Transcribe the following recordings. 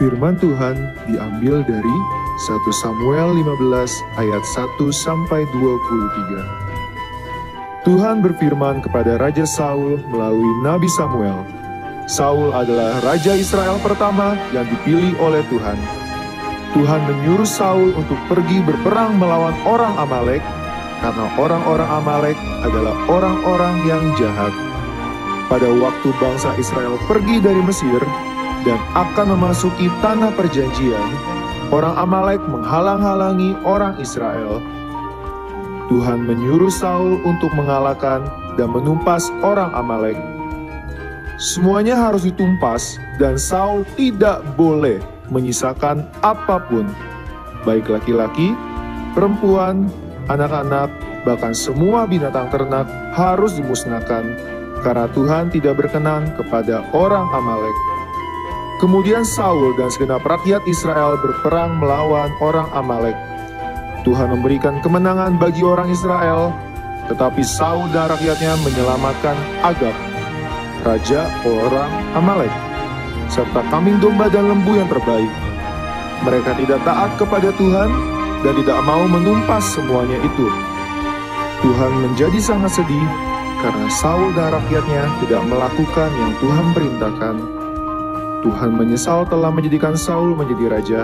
Firman Tuhan diambil dari 1 Samuel 15 ayat 1 sampai 23. Tuhan berfirman kepada Raja Saul melalui Nabi Samuel. Saul adalah raja Israel pertama yang dipilih oleh Tuhan. Tuhan menyuruh Saul untuk pergi berperang melawan orang Amalek karena orang-orang Amalek adalah orang-orang yang jahat. Pada waktu bangsa Israel pergi dari Mesir dan akan memasuki tanah perjanjian, orang Amalek menghalang-halangi orang Israel. Tuhan menyuruh Saul untuk mengalahkan dan menumpas orang Amalek. Semuanya harus ditumpas dan Saul tidak boleh menyisakan apa pun, baik laki-laki, perempuan, anak-anak, bahkan semua binatang ternak harus dimusnahkan karena Tuhan tidak berkenan kepada orang Amalek. Kemudian Saul dan segenap rakyat Israel berperang melawan orang Amalek. Tuhan memberikan kemenangan bagi orang Israel, tetapi Saul dan rakyatnya menyelamatkan Agab, raja orang Amalek, serta kambing domba dan lembu yang terbaik. Mereka tidak taat kepada Tuhan dan tidak mau menumpas semuanya itu. Tuhan menjadi sangat sedih karena Saul dan rakyatnya tidak melakukan yang Tuhan perintahkan. Tuhan menyesal telah menjadikan Saul menjadi raja,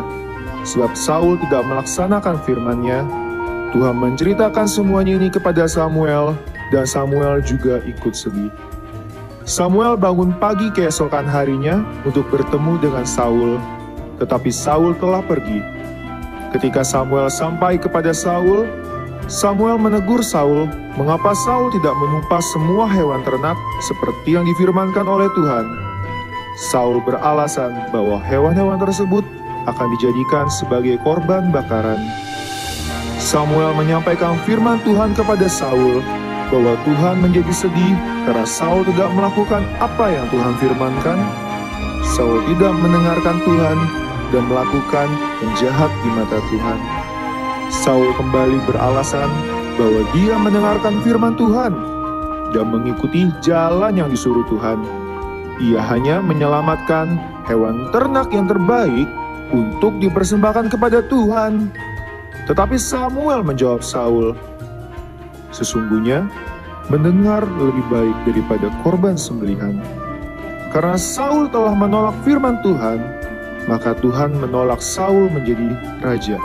sebab Saul tidak melaksanakan firman-Nya. Tuhan menceritakan semuanya ini kepada Samuel, dan Samuel juga ikut sedih. Samuel bangun pagi keesokan harinya untuk bertemu dengan Saul, tetapi Saul telah pergi. Ketika Samuel sampai kepada Saul, Samuel menegur Saul, mengapa Saul tidak menumpas semua hewan ternak seperti yang difirmankan oleh Tuhan. Saul beralasan bahwa hewan-hewan tersebut akan dijadikan sebagai korban bakaran. Samuel menyampaikan firman Tuhan kepada Saul bahwa Tuhan menjadi sedih karena Saul tidak melakukan apa yang Tuhan firmankan. Saul tidak mendengarkan Tuhan dan melakukan yang jahat di mata Tuhan. Saul kembali beralasan bahwa dia mendengarkan firman Tuhan dan mengikuti jalan yang disuruh Tuhan. Ia hanya menyelamatkan hewan ternak yang terbaik untuk dipersembahkan kepada Tuhan. Tetapi Samuel menjawab Saul, Sesungguhnya, mendengar lebih baik daripada korban sembelihan. Karena Saul telah menolak firman Tuhan, maka Tuhan menolak Saul menjadi raja.